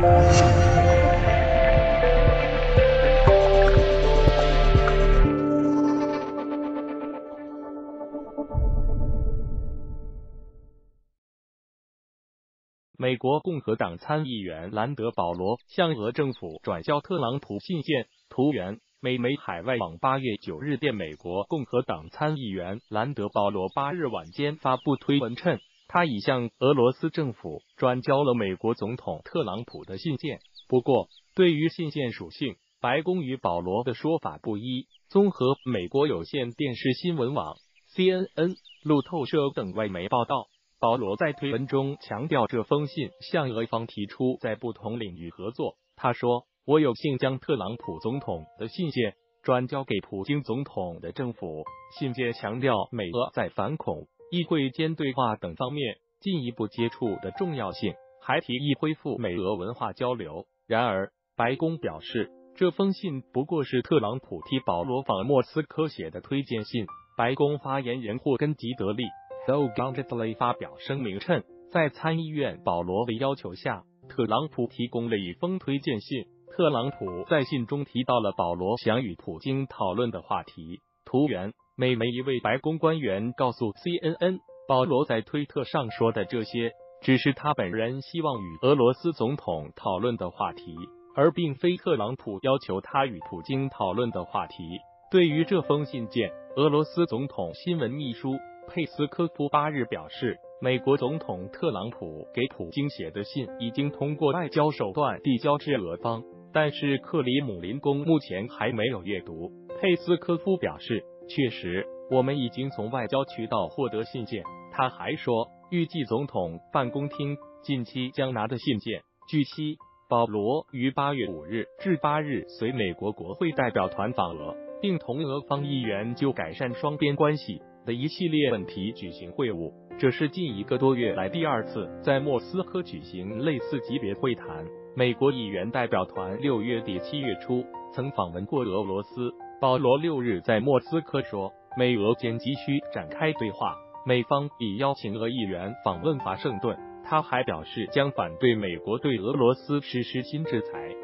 美国共和党参议员兰德·保罗向俄政府转交特朗普信件。图源：美媒海外网八月九日电，美国共和党参议员兰德·保罗八日晚间发布推文称，他已向俄罗斯政府转交了美国总统特朗普的信件。不过，对于信件属性，白宫与保罗的说法不一。综合美国有线电视新闻网、CNN、路透社等外媒报道。保罗在推文中强调，这封信向俄方提出在不同领域合作。他说：“我有幸将特朗普总统的信件转交给普京总统的政府。信件强调美俄在反恐、议会间对话等方面进一步接触的重要性，还提议恢复美俄文化交流。”然而，白宫表示，这封信不过是特朗普替保罗访莫斯科写的推荐信。白宫发言人霍根吉德利。（So g a n t l y 发表声明称，在参议院保罗的要求下，特朗普提供了一封推荐信。特朗普在信中提到了保罗想与普京讨论的话题。图源：美媒一位白宫官员告诉 CNN，保罗在推特上说的这些，只是他本人希望与俄罗斯总统讨论的话题，而并非特朗普要求他与普京讨论的话题。对于这封信件，俄罗斯总统新闻秘书。佩斯科夫八日表示，美国总统特朗普给普京写的信已经通过外交手段递交至俄方，但是克里姆林宫目前还没有阅读。佩斯科夫表示，确实，我们已经从外交渠道获得信件。他还说，预计总统办公厅近期将拿的信件。据悉，保罗于八月五日至八日随美国国会代表团访俄，并同俄方议员就改善双边关系。的一系列问题举行会晤，这是近一个多月来第二次在莫斯科举行类似级别会谈。美国议员代表团六月底七月初曾访问过俄罗斯。保罗六日在莫斯科说，美俄间急需展开对话，美方已邀请俄议员访问华盛顿。他还表示将反对美国对俄罗斯实施新制裁。